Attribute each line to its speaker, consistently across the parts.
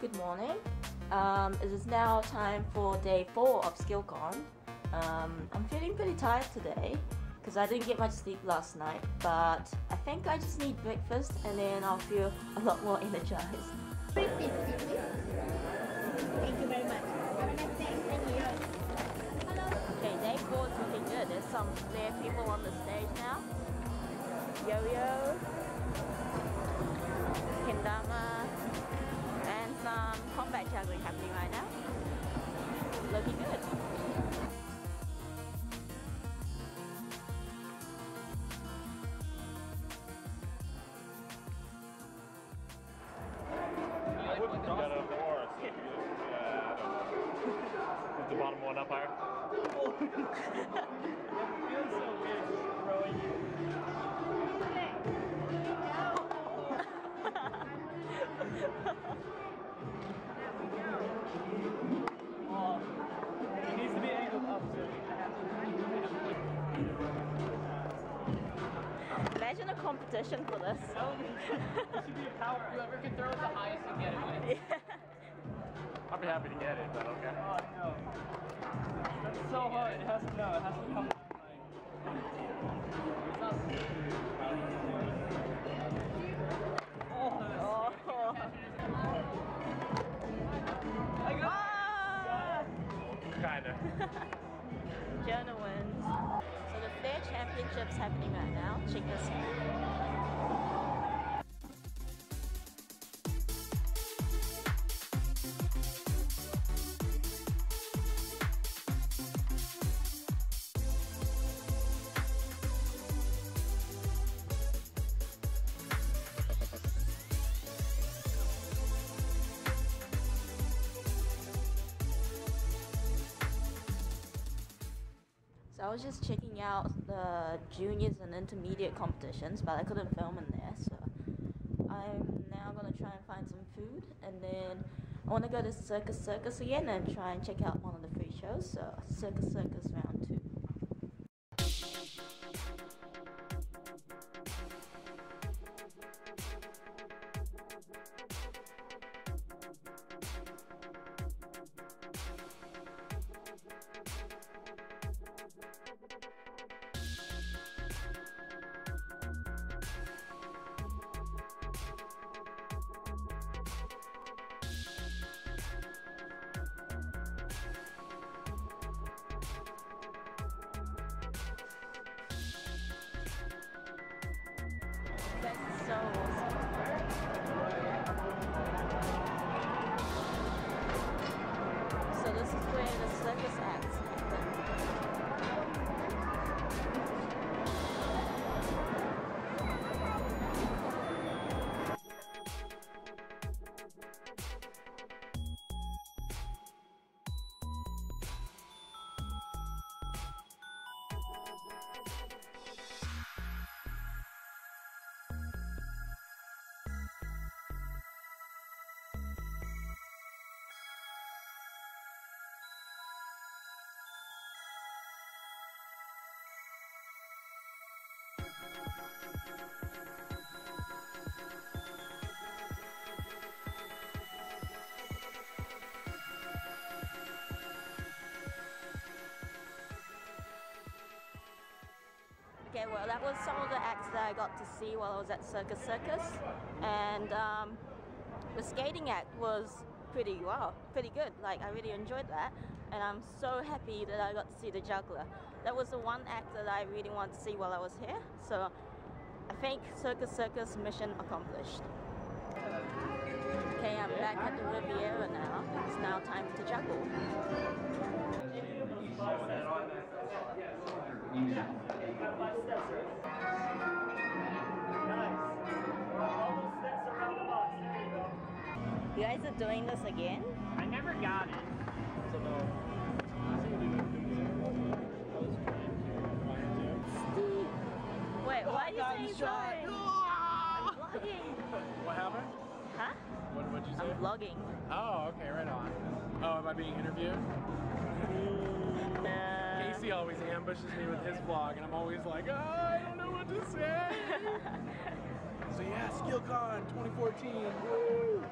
Speaker 1: Good morning. Um, it is now time for day four of SkillCon. Um, I'm feeling pretty tired today because I didn't get much sleep last night, but I think I just need breakfast and then I'll feel a lot more energized.
Speaker 2: Thank you very much. Have a nice day. Thank you. Hello.
Speaker 1: Okay, day four is looking good. There's some flair people on the stage now. Imagine a competition for this.
Speaker 3: It should be a power. Whoever can throw it the highest and get it wins.
Speaker 4: I'll be happy to get it, but okay.
Speaker 3: Oh no. That's so hard. It has to no, it has to come
Speaker 1: Championship's happening right now. Check this out. Was just checking out the juniors and intermediate competitions, but I couldn't film in there. So I'm now gonna try and find some food, and then I want to go to Circus Circus again and try and check out one of the free shows. So Circus Circus round two. Okay, well, that was some of the acts that I got to see while I was at Circus Circus, and um, the skating act was pretty wow, pretty good. Like I really enjoyed that, and I'm so happy that I got to see the juggler. That was the one act that I really wanted to see while I was here. So I think Circus Circus mission accomplished. Okay, I'm back at the Riviera now. It's now time to juggle. You guys are doing this again?
Speaker 3: I never got it.
Speaker 1: Why are you saying sorry? I'm vlogging.
Speaker 4: What happened?
Speaker 1: Huh?
Speaker 4: What would you say?
Speaker 1: I'm vlogging.
Speaker 4: Oh, okay, right on. Oh, am I being interviewed?
Speaker 1: Uh,
Speaker 4: Casey always ambushes me with his vlog, and I'm always like, oh, I don't know what to say. so yeah, SkillCon 2014. Woo!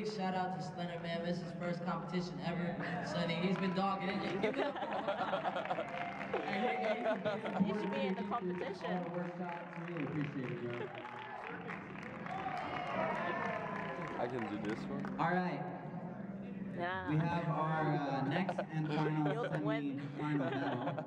Speaker 5: Big shout out to Slender Man. This is his first competition ever. Sonny, he's been dogging it. Give.
Speaker 1: You should be in the competition.
Speaker 6: All the work shots, really appreciate it, bro.
Speaker 7: I can do this one.
Speaker 6: All right,
Speaker 1: Yeah.
Speaker 6: we have our uh, next and final
Speaker 1: You'll
Speaker 6: semi-final demo.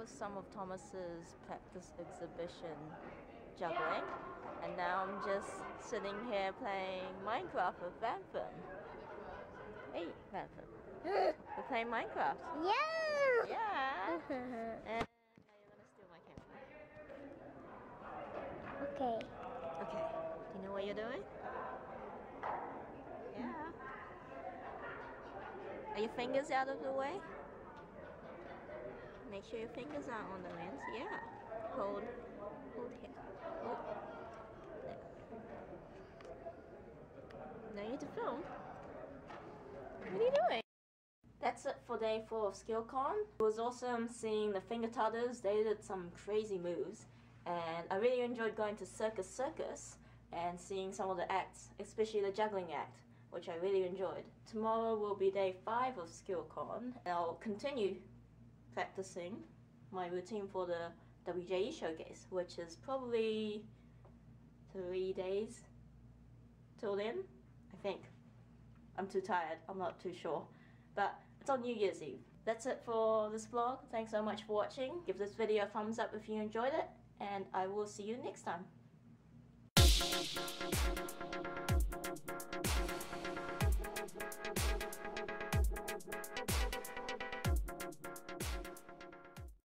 Speaker 1: Was some of Thomas's practice exhibition juggling, and now I'm just sitting here playing Minecraft with Vanfin. Hey, Vanfin. We're playing Minecraft.
Speaker 2: Yeah.
Speaker 1: Yeah. And uh, now you're gonna steal my camera.
Speaker 2: okay.
Speaker 1: Okay. Do you know what you're doing? Yeah. Are your fingers out of the way? Make sure your fingers are on the lens. Yeah. Hold. Hold here. Now you need to film. What are you doing? That's it for day four of SkillCon. It was awesome seeing the finger tutters. They did some crazy moves. And I really enjoyed going to Circus Circus and seeing some of the acts, especially the juggling act, which I really enjoyed. Tomorrow will be day five of SkillCon. And I'll continue practicing my routine for the WJF showcase, which is probably three days till then, I think. I'm too tired, I'm not too sure. But it's on New Year's Eve. That's it for this vlog. Thanks so much for watching. Give this video a thumbs up if you enjoyed it, and I will see you next time.